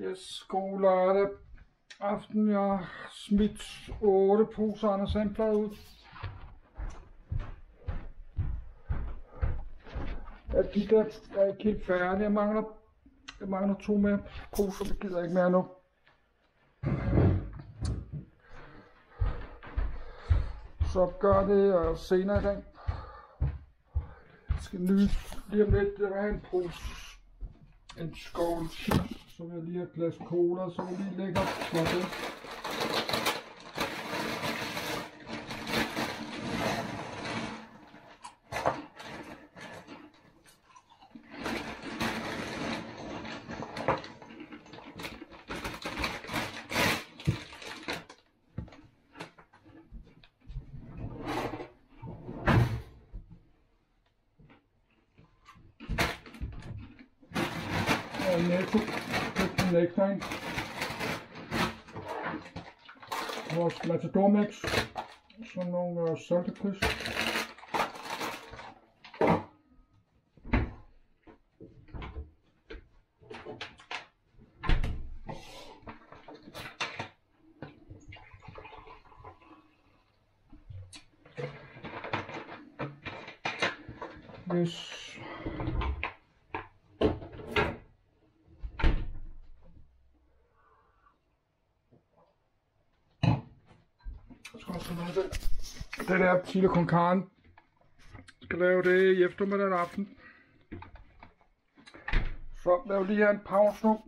Yes, god lørdag aften. Jeg har smidt 8 poser Anders Sandblad ud. Ja, de der er ikke helt færdige. Jeg mangler, jeg mangler to mere poser, det gider jeg ikke mere nu. Så gør det og senere i dag. Jeg skal nyde lige om lidt. Jeg vil have en pose, en skål chips, så vil jeg lige have et glas cola, så vi jeg lige lægge op Thank you. leeg zijn. Zoals met de Tormex, zo'n uh, Dus Den her også chili con carne. Jeg skal lave det i eftermiddag aften. Så lav lige her en pause nu.